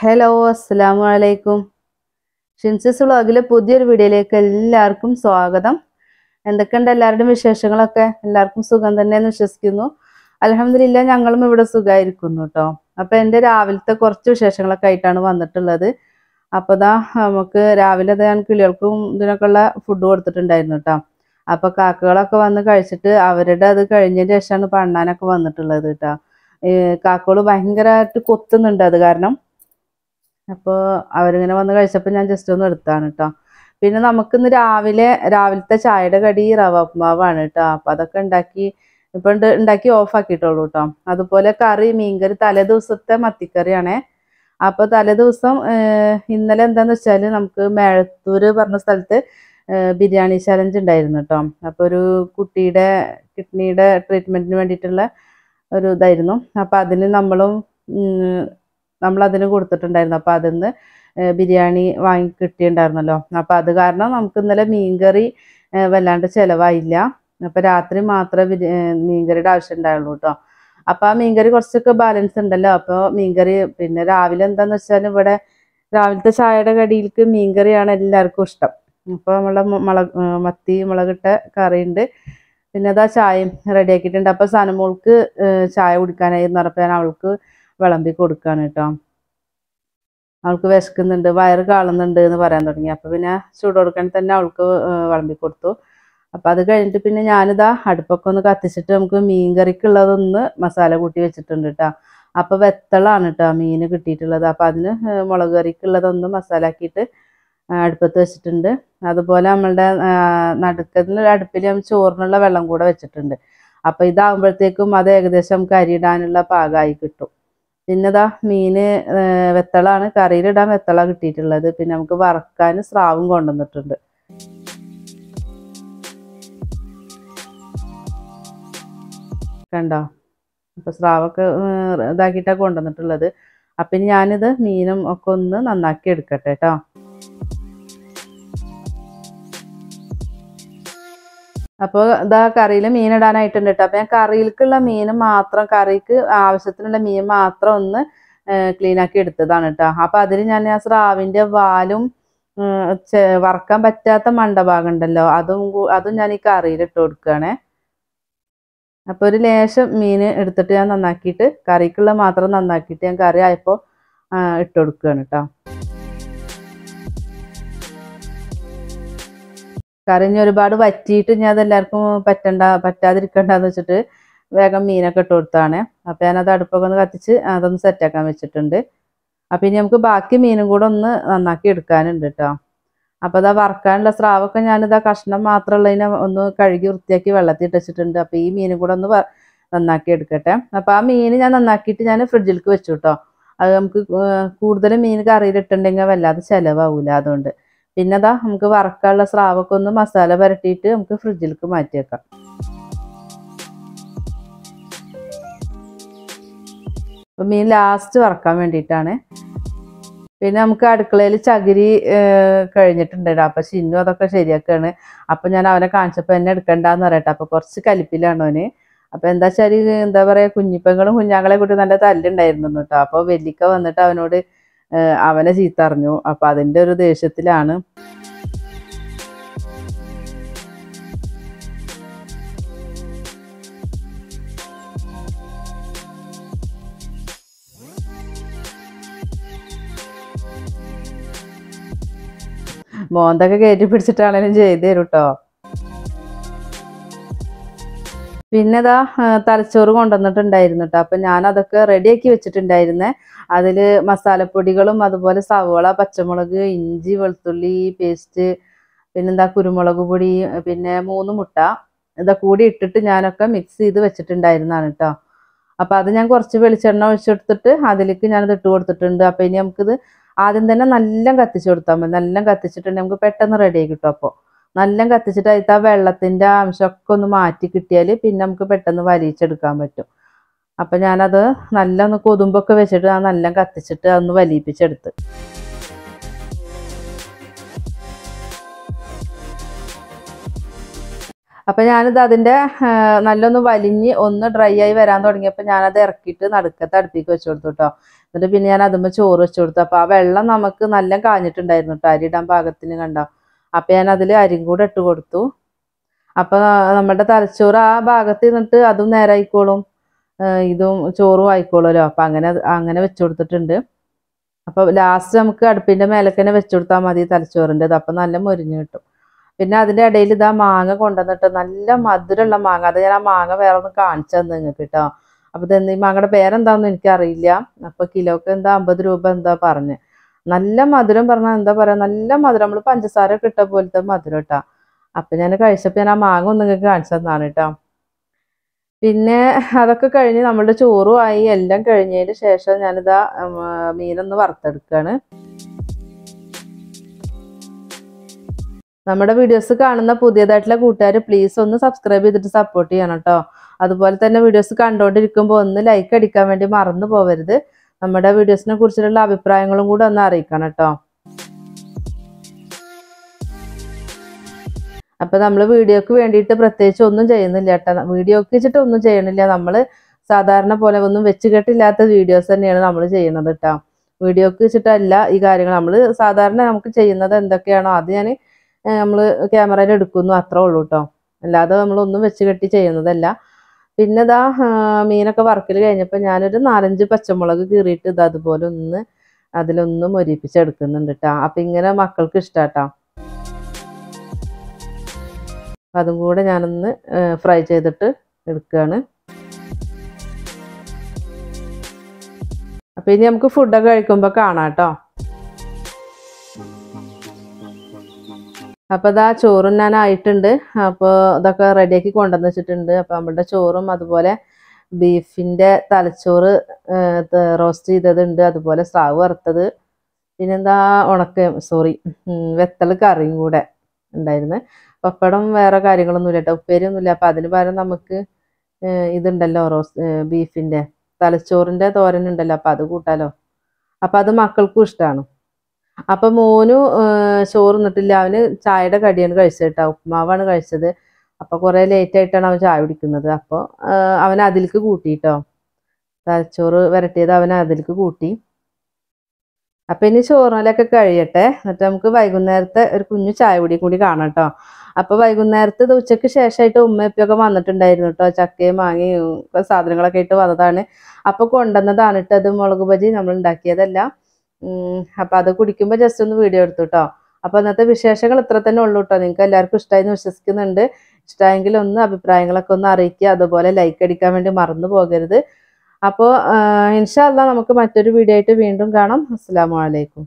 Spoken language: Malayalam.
ഹലോ അസ്സാം വലൈക്കും ഷിൻസിസ് വ്ളോഗിലെ പുതിയൊരു വീഡിയോയിലേക്ക് എല്ലാവർക്കും സ്വാഗതം. എന്തൊക്കെയുണ്ട് എല്ലാവരുടെയും വിശേഷങ്ങളൊക്കെ? എല്ലാവർക്കും സുഖം തന്നെയെന്ന് വിശ്വസിക്കുന്നു. അലഹമില്ല ഞങ്ങളും ഇവിടെ സുഖമായിരിക്കുന്നു കേട്ടോ അപ്പം എന്റെ രാവിലത്തെ കുറച്ച് വിശേഷങ്ങളൊക്കെ ആയിട്ടാണ് വന്നിട്ടുള്ളത്. അപ്പോൾ ദാ നമുക്ക് രാവിലെ ഞാൻ കിളികൾക്കും ഇതിനൊക്കെ ഉള്ള ഫുഡ് കൊടുത്തിട്ടുണ്ടായിരുന്നു കേട്ടോ അപ്പോൾ കാക്കകളൊക്കെ വന്ന് കഴിച്ചിട്ട് അവരുടെ അത് കഴിഞ്ഞതിന് ശേഷമാണ് പണ്ണാനൊക്കെ വന്നിട്ടുള്ളത് കേട്ടോ കാക്കകൾ ഭയങ്കരമായിട്ട് കൊത്തുന്നുണ്ട് അത് കാരണം. അപ്പോൾ അവരിങ്ങനെ വന്ന് കഴിച്ചപ്പോൾ ഞാൻ ജസ്റ്റ് ഒന്ന് എടുത്താണ് കേട്ടോ പിന്നെ നമുക്കിന്ന് രാവിലെ രാവിലത്തെ ചായയുടെ കടി റവ ഉപ്മാവാണ് കേട്ടോ അപ്പം അതൊക്കെ ഉണ്ടാക്കി ഇപ്പം ഉണ്ട് ഉണ്ടാക്കി ഓഫ് ആക്കിയിട്ടുള്ളൂ കേട്ടോ അതുപോലെ കറി മീൻകറി തലേ ദിവസത്തെ മത്തിക്കറിയാണേ. അപ്പോൾ തലേ ദിവസം ഇന്നലെ എന്താന്ന് വെച്ചാൽ നമുക്ക് മേഴത്തൂര് പറഞ്ഞ സ്ഥലത്ത് ബിരിയാണി ചലഞ്ച് ഉണ്ടായിരുന്നു കേട്ടോ അപ്പോൾ ഒരു കുട്ടിയുടെ കിഡ്നിയുടെ ട്രീറ്റ്മെന്റിന് വേണ്ടിയിട്ടുള്ള ഒരു ഇതായിരുന്നു. അപ്പോൾ അതിന് നമ്മളും നമ്മളതിന് കൊടുത്തിട്ടുണ്ടായിരുന്നു. അപ്പോൾ അതിന്ന് ബിരിയാണി വാങ്ങി കിട്ടിയിട്ടുണ്ടായിരുന്നല്ലോ. അപ്പോൾ അത് കാരണം നമുക്ക് ഇന്നലെ മീൻകറി വല്ലാണ്ട് ചിലവായില്ല. അപ്പോൾ രാത്രി മാത്രമേ ബിരി മീൻകറിയുടെ ആവശ്യം ഉണ്ടായുള്ളൂ കേട്ടോ. അപ്പോൾ ആ മീൻകറി കുറച്ചൊക്കെ ബാലൻസ് ഉണ്ടല്ലോ. അപ്പോൾ മീൻകറി പിന്നെ രാവിലെ എന്താന്ന് വെച്ചാൽ ഇവിടെ രാവിലത്തെ ചായയുടെ കടിയിലേക്ക് മീൻകറിയാണ് എല്ലാവർക്കും ഇഷ്ടം. അപ്പോൾ നമ്മളെ മുള മത്തി മുളകിട്ട കറിയുണ്ട്. പിന്നെ അതാ ചായയും റെഡിയാക്കിയിട്ടുണ്ട് അപ്പോൾ സനമോൾക്ക് ചായ കുടിക്കാനായിരുന്നു. പറഞ്ഞപ്പോൾ ഞാൻ അവൾക്ക് വിളമ്പി കൊടുക്കുകയാണ് കേട്ടോ. അവൾക്ക് വിശക്കുന്നുണ്ട് വയറ് കാളുന്നുണ്ട് എന്ന് പറയാൻ തുടങ്ങി. അപ്പോൾ പിന്നെ ചൂട് കൊടുക്കാൻ തന്നെ അവൾക്ക് വിളമ്പി കൊടുത്തു. അപ്പോൾ അത് കഴിഞ്ഞിട്ട് പിന്നെ ഞാനിതാ അടുപ്പൊക്കെ ഒന്ന് കത്തിച്ചിട്ട് നമുക്ക് മീൻ കറിക്കുള്ളതൊന്ന് മസാല കൂട്ടി വെച്ചിട്ടുണ്ട് കേട്ടോ. അപ്പോൾ വെത്തളാണ് കേട്ടോ മീൻ കിട്ടിയിട്ടുള്ളത്. അപ്പോൾ അതിന് മുളക് കറിക്കുള്ളതൊന്ന് മസാല ആക്കിയിട്ട് അടുപ്പത്ത് വെച്ചിട്ടുണ്ട്. അതുപോലെ നമ്മളുടെ നടുക്കത്തിന് അടുപ്പിൽ നമ്മൾ ചോറിനുള്ള വെള്ളം കൂടെ വെച്ചിട്ടുണ്ട്. അപ്പോൾ ഇതാകുമ്പോഴത്തേക്കും അത് ഏകദേശം നമുക്ക് അരിയിടാനുള്ള പാകമായി കിട്ടും. പിന്നെ ഇതാ മീന് വെത്തളാണ്. കറിയിലിടാൻ വെത്തള കിട്ടിയിട്ടുള്ളത്. പിന്നെ നമുക്ക് വറക്കാൻ സ്രാവും കൊണ്ടുവന്നിട്ടുണ്ട്. കണ്ടോ? അപ്പൊ സ്രാവൊക്കെ ഇതാക്കിയിട്ടാണ് കൊണ്ടുവന്നിട്ടുള്ളത്. അപ്പൊ ഞാനിത് മീനും ഒക്കെ ഒന്ന് നന്നാക്കി എടുക്കട്ടെ കേട്ടോ അപ്പോൾ ഇതാ കറിയിൽ മീനിടാനായിട്ടുണ്ട് കേട്ടോ അപ്പോൾ ഞാൻ കറിയിലേക്കുള്ള മീൻ മാത്രം കറിക്ക് ആവശ്യത്തിനുള്ള മീൻ മാത്രം ഒന്ന് ക്ലീൻ ആക്കി എടുത്തതാണ് കേട്ടോ അപ്പോൾ അതിൽ ഞാൻ ആ സ്രാവിന്റെ വാലും വറക്കാൻ പറ്റാത്ത മണ്ടഭാഗം ഉണ്ടല്ലോ അതും അതും ഞാൻ ഈ കറിയിൽ ഇട്ട് കൊടുക്കുകയാണേ. അപ്പോൾ ഒരു ലേശം മീൻ എടുത്തിട്ട് ഞാൻ നന്നാക്കിയിട്ട് കറിക്കുള്ള മാത്രം നന്നാക്കിയിട്ട് ഞാൻ കറി ആയപ്പോൾ ഇട്ട് കൊടുക്കുകയാണ് കേട്ടോ കറി ഇനി ഒരുപാട് വറ്റിയിട്ട് ഞാൻ അതെല്ലാവർക്കും പറ്റണ്ട പറ്റാതിരിക്കണ്ടെന്ന് വെച്ചിട്ട് വേഗം മീനൊക്കെ ഇട്ട് കൊടുത്താണ്. അപ്പം ഞാനത് അടുപ്പൊക്കെ ഒന്ന് കത്തിച്ച് അതൊന്ന് സെറ്റാക്കാൻ വെച്ചിട്ടുണ്ട്. അപ്പം ഇനി നമുക്ക് ബാക്കി മീനും കൂടെ ഒന്ന് നന്നാക്കി എടുക്കാനുണ്ട് കേട്ടോ അപ്പോൾ അതാ വറക്കാനുള്ള സ്രാവൊക്കെ ഞാനിതാ കഷ്ണം മാത്രമുള്ളതിനെ ഒന്ന് കഴുകി വൃത്തിയാക്കി വെള്ളത്തിൽ ഇട്ടിട്ടുണ്ട് അപ്പോൾ ഈ മീനും കൂടെ ഒന്ന് നന്നാക്കി എടുക്കട്ടെ. അപ്പോൾ ആ മീൻ ഞാൻ നന്നാക്കിയിട്ട് ഞാൻ ഫ്രിഡ്ജിലേക്ക് വെച്ചു കേട്ടോ അത് നമുക്ക് കൂടുതൽ മീൻ കറിയിലിട്ടുണ്ടെങ്കിൽ വല്ലാതെ ചിലവാകൂല അതുകൊണ്ട്. പിന്നെ നമുക്ക് വറക്കാനുള്ള സ്രാവൊക്കെ ഒന്ന് മസാല പുരട്ടിയിട്ട് നമുക്ക് ഫ്രിഡ്ജിലേക്ക് മാറ്റിയേക്കാം. അപ്പം മീൻ ലാസ്റ്റ് വറക്കാൻ വേണ്ടിയിട്ടാണ്. പിന്നെ നമുക്ക് അടുക്കളയിൽ ചകിരി കഴിഞ്ഞിട്ടുണ്ടായിരുന്നു. അപ്പം ചിന്നു അതൊക്കെ ശരിയാക്കുകയാണ് അപ്പം ഞാൻ അവനെ കാണിച്ചപ്പോൾ എന്നെ എടുക്കണ്ടെന്ന് പറയട്ടെ അപ്പോൾ കുറച്ച് കലിപ്പിലാണ് അവന് അപ്പോൾ എന്താ വെച്ചാൽ എന്താ പറയുക കുഞ്ഞിപ്പങ്ങളും കുഞ്ഞാങ്ങളെ കൂട്ടി നല്ല തല്ലുണ്ടായിരുന്നു കേട്ടോ അപ്പോൾ വെല്ലിക്ക വന്നിട്ട് അവനോട് അവനെ ചീത്ത അറിഞ്ഞു അപ്പൊ അതിന്റെ ഒരു ദേഷ്യത്തിലാണ് മോന്തൊക്കെ കയറ്റി പിടിച്ചിട്ടാണേലും ചെയ്തു തരും കേട്ടോ പിന്നെ ഇതാ തലച്ചോറ് കൊണ്ടുവന്നിട്ടുണ്ടായിരുന്നു കേട്ടോ അപ്പം ഞാൻ അതൊക്കെ റെഡിയാക്കി വെച്ചിട്ടുണ്ടായിരുന്നേ. അതിൽ മസാലപ്പൊടികളും അതുപോലെ സവോള പച്ചമുളക് ഇഞ്ചി വെളുത്തുള്ളി പേസ്റ്റ് പിന്നെന്താ കുരുമുളക് പൊടി പിന്നെ മൂന്ന് മുട്ട ഇതാ കൂടി ഇട്ടിട്ട് ഞാനൊക്കെ മിക്സ് ചെയ്ത് വെച്ചിട്ടുണ്ടായിരുന്നാണ് കേട്ടോ അപ്പം അത് ഞാൻ കുറച്ച് വെളിച്ചെണ്ണ ഒഴിച്ചെടുത്തിട്ട് അതിലേക്ക് ഞാൻ ഞാനത് ഇട്ട് കൊടുത്തിട്ടുണ്ട്. അപ്പം ഇനി നമുക്കിത് ആദ്യം തന്നെ നല്ല കത്തിച്ചു കൊടുത്താൽ മതി. നല്ല കത്തിച്ചിട്ടുണ്ടെങ്കിൽ നമുക്ക് പെട്ടെന്ന് റെഡി ആയി കിട്ടും അപ്പോൾ നല്ല കത്തിച്ചിട്ട് അതിൽ ആ വെള്ളത്തിന്റെ അംശമൊക്കെ ഒന്ന് മാറ്റി കിട്ടിയാൽ പിന്നെ നമുക്ക് പെട്ടെന്ന് വലിയിച്ചെടുക്കാൻ പറ്റും. അപ്പം ഞാനത് നല്ല ഒന്ന് കൊതുമ്പൊക്കെ വെച്ചിട്ട് ആ നല്ല കത്തിച്ചിട്ട് അതൊന്ന് വലിയിപ്പിച്ചെടുത്ത് അപ്പം ഞാനിത് അതിന്റെ നല്ലൊന്ന് വലിഞ്ഞ് ഒന്ന് ഡ്രൈ ആയി വരാൻ തുടങ്ങിയപ്പോൾ ഞാനത് ഇറക്കിയിട്ട് നടുക്കത്ത് അടുപ്പിക്ക് വെച്ച് കൊടുത്തു കേട്ടോ എന്നിട്ട് പിന്നെ ഞാൻ അതുമ്പോൾ ചോറ് വെച്ച് കൊടുത്തു. അപ്പോൾ ആ വെള്ളം നമുക്ക് നല്ല കാഞ്ഞിട്ടുണ്ടായിരുന്നു കേട്ടോ അരിയിടാൻ പാകത്തിന് കണ്ടോ? അപ്പം ഞാൻ അതിൽ അരിയും കൂടെ ഇട്ട് കൊടുത്തു. അപ്പം നമ്മുടെ തലച്ചോറ് ആ ഭാഗത്ത് നിന്നിട്ട് അതും നേരെ ആയിക്കോളും ഇതും ചോറും ആയിക്കോളുമല്ലോ അപ്പം അങ്ങനെ അങ്ങനെ വെച്ചു കൊടുത്തിട്ടുണ്ട്. അപ്പോൾ ലാസ്റ്റ് നമുക്ക് അടുപ്പിന്റെ മേലേക്ക് തന്നെ വെച്ചു കൊടുത്താൽ മതി തലച്ചോറിന്റെത് അപ്പം നല്ല മുരിഞ്ഞ് കിട്ടും. പിന്നെ അതിന്റെ ഇടയിൽ ഇതാ മാങ്ങ കൊണ്ടുവന്നിട്ട് നല്ല മധുരമുള്ള മാങ്ങ. അത് ഞാൻ ആ മാങ്ങ വേറെ ഒന്ന് കാണിച്ചു തന്നെ നിങ്ങൾക്ക് കേട്ടോ അപ്പോൾ ഇത് ഈ മാങ്ങയുടെ പേരെന്താണെന്ന് എനിക്കറിയില്ല. അപ്പോൾ കിലോക്ക് എന്താ അമ്പത് രൂപ എന്താ പറഞ്ഞ്. നല്ല മധുരം പറഞ്ഞാൽ എന്താ പറയുക നല്ല മധുരം. നമ്മൾ പഞ്ചസാര കിട്ട പോലത്തെ മധുരം കേട്ടോ അപ്പം ഞാൻ കഴിച്ചപ്പോൾ ഞാൻ ആ മാങ്ങ ഒന്നും നിങ്ങൾക്ക് കാണിച്ചു തന്നാണ് കേട്ടോ പിന്നെ അതൊക്കെ കഴിഞ്ഞ് നമ്മളുടെ ചോറും ആയി എല്ലാം കഴിഞ്ഞതിന് ശേഷം ഞാനിതാ മീനൊന്ന് വറുത്തെടുക്കുകയാണ് നമ്മുടെ വീഡിയോസ് കാണുന്ന പുതിയതായിട്ടുള്ള കൂട്ടുകാർ പ്ലീസ് ഒന്ന് സബ്സ്ക്രൈബ് ചെയ്തിട്ട് സപ്പോർട്ട് ചെയ്യണം കേട്ടോ അതുപോലെ തന്നെ വീഡിയോസ് കണ്ടുകൊണ്ടിരിക്കുമ്പോൾ ഒന്ന് ലൈക്ക് അടിക്കാൻ വേണ്ടി മറന്നു പോവരുത്. നമ്മുടെ വീഡിയോസിനെ കുറിച്ചിട്ടുള്ള അഭിപ്രായങ്ങളും കൂടെ ഒന്ന് അറിയിക്കണം കേട്ടോ. അപ്പൊ നമ്മൾ വീഡിയോക്ക് വേണ്ടിയിട്ട് പ്രത്യേകിച്ച് ഒന്നും ചെയ്യുന്നില്ല കേട്ടോ. വീഡിയോക്ക് വെച്ചിട്ട് ഒന്നും ചെയ്യണില്ല. നമ്മൾ സാധാരണ പോലെ ഒന്നും വെച്ച് കെട്ടില്ലാത്ത വീഡിയോസ് തന്നെയാണ് നമ്മൾ ചെയ്യുന്നത് കേട്ടോ. വീഡിയോക്ക് വെച്ചിട്ടല്ല ഈ കാര്യങ്ങൾ. നമ്മൾ സാധാരണ നമുക്ക് ചെയ്യുന്നത് എന്തൊക്കെയാണോ അത് ഞാൻ നമ്മൾ ക്യാമറയിൽ എടുക്കുന്നു. അത്രേ ഉള്ളൂ കേട്ടോ. അല്ലാതെ നമ്മളൊന്നും വെച്ച് കെട്ടി ചെയ്യുന്നതല്ല. പിന്നെ ഇതാ മീനൊക്കെ വറക്കൽ കഴിഞ്ഞപ്പോൾ ഞാനൊരു നാലഞ്ച് പച്ചമുളക് കീറിയിട്ട് ഇത് അതുപോലെ ഒന്ന് അതിലൊന്നും മൊരിപ്പിച്ചെടുക്കുന്നുണ്ട് കേട്ടോ അപ്പം ഇങ്ങനെ മക്കൾക്ക് ഇഷ്ടാട്ടോ. അപ്പം അതും കൂടെ ഞാനൊന്ന് ഫ്രൈ ചെയ്തിട്ട് എടുക്കുകയാണ് അപ്പം ഇനി നമുക്ക് ഫുഡൊക്കെ കഴിക്കുമ്പോൾ കാണാം കേട്ടോ അപ്പോൾ ഇതാ ചോറും ഞാൻ ആയിട്ടുണ്ട്. അപ്പോൾ ഇതൊക്കെ റെഡിയാക്കി കൊണ്ടുവന്ന് വെച്ചിട്ടുണ്ട്. അപ്പോൾ നമ്മുടെ ചോറും അതുപോലെ ബീഫിന്റെ തലച്ചോറ് റോസ്റ്റ് ചെയ്തതുണ്ട്. അതുപോലെ സ്രാവ് വറുത്തത്. പിന്നെന്താ ഉണക്ക സോറി വെത്തൽ കറിയും കൂടെ ഉണ്ടായിരുന്നു. പപ്പടം വേറെ കാര്യങ്ങളൊന്നുമില്ല കേട്ടോ ഉപ്പേരിയൊന്നുമില്ല. അപ്പം അതിന് പകരം നമുക്ക് ഇതുണ്ടല്ലോ റോസ് ബീഫിന്റെ തലച്ചോറിന്റെ തോരനുണ്ടല്ലോ അപ്പം അത് കൂട്ടാലോ? അപ്പം അത് മക്കൾക്കും ഇഷ്ടമാണ് അപ്പം മോനു ചോറ് നിന്നിട്ടില്ല അവന് ചായയുടെ കടിയാണ് കഴിച്ചത് കേട്ടോ ഉപ്മാവാണ് കഴിച്ചത്. അപ്പോൾ കുറേ ലേറ്റ് ആയിട്ടാണ് അവൻ ചായ കുടിക്കുന്നത്. അപ്പോൾ അവൻ അതിലേക്ക് കൂട്ടി കേട്ടോ തലച്ചോറ് വരട്ടിയത് അവൻ അതിലേക്ക് കൂട്ടി. അപ്പം ഇനി ചോറിനലൊക്കെ കഴിയട്ടെ. എന്നിട്ട് നമുക്ക് വൈകുന്നേരത്തെ ഒരു കുഞ്ഞു ചായ കുടി കൂടി കാണാം കേട്ടോ അപ്പോൾ വൈകുന്നേരത്തെ ഇത് ഉച്ചയ്ക്ക് ശേഷമായിട്ട് ഉമ്മയപ്പൊക്കെ വന്നിട്ടുണ്ടായിരുന്നു കേട്ടോ ചക്കയും മാങ്ങയും സാധനങ്ങളൊക്കെ ആയിട്ട് വന്നതാണ്. അപ്പോൾ കൊണ്ടുവന്നതാണ് കേട്ടോ അത് മുളക് ബജി നമ്മൾ ഉണ്ടാക്കിയതല്ല. അപ്പൊ അത് കുടിക്കുമ്പോൾ ജസ്റ്റ് ഒന്ന് വീഡിയോ എടുത്തു കേട്ടോ അപ്പൊ ഇന്നത്തെ വിശേഷങ്ങൾ ഇത്ര തന്നെ ഉള്ളൂ കേട്ടോ നിങ്ങൾക്ക് എല്ലാവർക്കും ഇഷ്ടമായിരുന്നു വിശ്വസിക്കുന്നുണ്ട്. ഇഷ്ടമായെങ്കിൽ ഒന്ന് അഭിപ്രായങ്ങളൊക്കെ ഒന്ന് അറിയിക്കുക. അതുപോലെ ലൈക്ക് അടിക്കാൻ വേണ്ടി മറന്നു പോകരുത്. അപ്പോൾ ഇൻഷാല്ല നമുക്ക് മറ്റൊരു വീഡിയോ ആയിട്ട് വീണ്ടും കാണാം. അസ്സാം വലൈക്കും